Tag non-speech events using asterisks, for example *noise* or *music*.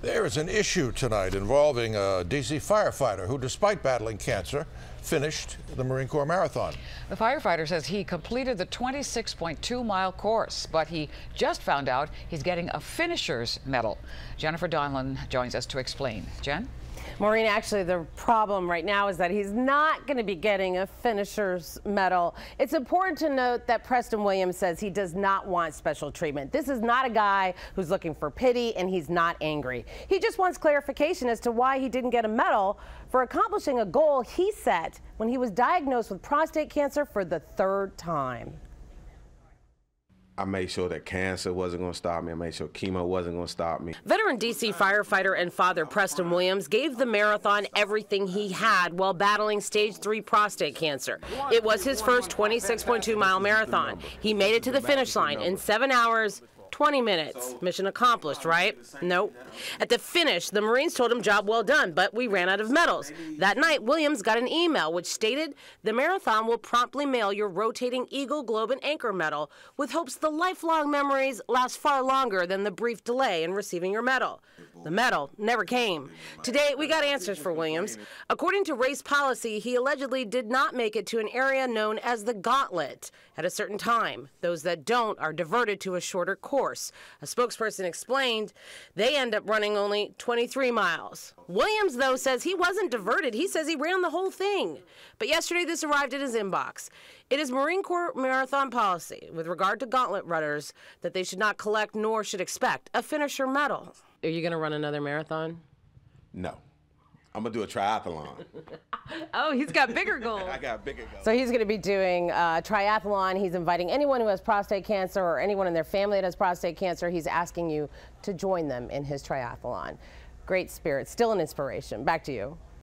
There is an issue tonight involving a D.C. firefighter who, despite battling cancer, finished the Marine Corps Marathon. The firefighter says he completed the 26.2 mile course, but he just found out he's getting a finisher's medal. Jennifer Donelan joins us to explain. Jen? Maureen, actually, the problem right now is that he's not going to be getting a finisher's medal. It's important to note that Preston Williams says he does not want special treatment. This is not a guy who's looking for pity, and he's not angry. He just wants clarification as to why he didn't get a medal for accomplishing a goal he set when he was diagnosed with prostate cancer for the third time. I made sure that cancer wasn't going to stop me. I made sure chemo wasn't going to stop me. Veteran DC firefighter and father Preston Williams gave the marathon everything he had while battling stage 3 prostate cancer. It was his first 26.2 mile marathon. He made it to the finish line in 7 hours 20 minutes. Mission accomplished, right? Nope. At the finish, the Marines told him job well done, but we ran out of medals. That night, Williams got an email which stated the marathon will promptly mail your rotating Eagle, Globe, and Anchor medal with hopes the lifelong memories last far longer than the brief delay in receiving your medal. The medal never came. Today, we got answers for Williams. According to race policy, he allegedly did not make it to an area known as the Gauntlet at a certain time. Those that don't are diverted to a shorter course. A spokesperson explained they end up running only 23 miles. Williams, though, says he wasn't diverted. He says he ran the whole thing. But yesterday, this arrived in his inbox. It is Marine Corps marathon policy with regard to gauntlet runners that they should not collect nor should expect a finisher medal. Are you going to run another marathon? No. I'm gonna do a triathlon. *laughs* oh, he's got bigger goals. *laughs* I got bigger goals. So he's gonna be doing a triathlon. He's inviting anyone who has prostate cancer or anyone in their family that has prostate cancer. He's asking you to join them in his triathlon. Great spirit, still an inspiration. Back to you.